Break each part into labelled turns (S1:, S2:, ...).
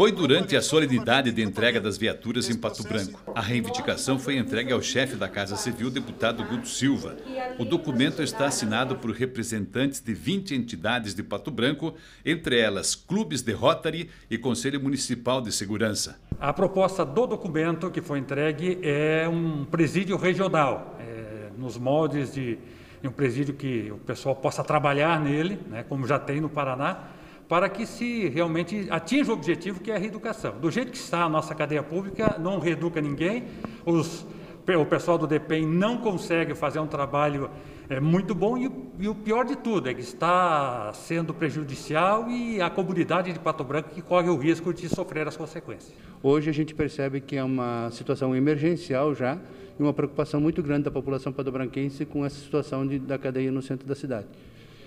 S1: Foi durante a solenidade de entrega das viaturas em Pato Branco. A reivindicação foi entregue ao chefe da Casa Civil, deputado Guto Silva. O documento está assinado por representantes de 20 entidades de Pato Branco, entre elas clubes de Rotary e Conselho Municipal de Segurança.
S2: A proposta do documento que foi entregue é um presídio regional, é, nos moldes de, um presídio que o pessoal possa trabalhar nele, né, como já tem no Paraná para que se realmente atinja o objetivo que é a reeducação. Do jeito que está a nossa cadeia pública, não reeduca ninguém, os, o pessoal do DPEM não consegue fazer um trabalho é, muito bom e, e, o pior de tudo é que está sendo prejudicial e a comunidade de Pato Branco que corre o risco de sofrer as consequências.
S3: Hoje a gente percebe que é uma situação emergencial já e uma preocupação muito grande da população patobranquense com essa situação de, da cadeia no centro da cidade.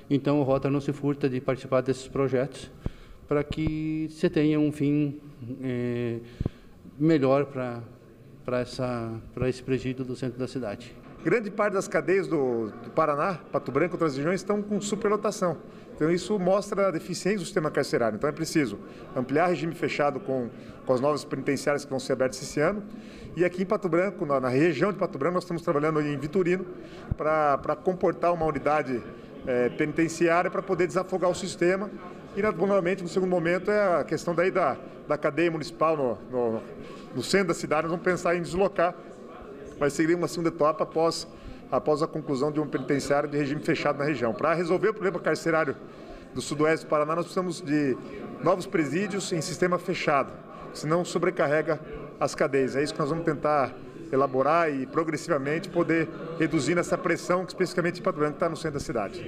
S3: Então, o Rota não se furta de participar desses projetos para que se tenha um fim é, melhor para esse presídio do centro da cidade.
S4: Grande parte das cadeias do, do Paraná, Pato Branco outras regiões estão com superlotação. Então isso mostra a deficiência do sistema carcerário. Então é preciso ampliar regime fechado com, com as novas penitenciárias que vão ser abertas esse ano. E aqui em Pato Branco, na, na região de Pato Branco, nós estamos trabalhando em Vitorino para comportar uma unidade é, penitenciária para poder desafogar o sistema. E, naturalmente, no segundo momento, é a questão daí da, da cadeia municipal no, no, no centro da cidade. Nós vamos pensar em deslocar. Vai seguir uma segunda etapa após, após a conclusão de um penitenciário de regime fechado na região. Para resolver o problema carcerário do sudoeste do Paraná, nós precisamos de novos presídios em sistema fechado, senão sobrecarrega as cadeias. É isso que nós vamos tentar elaborar e progressivamente poder reduzir essa pressão, especificamente que está no centro da cidade.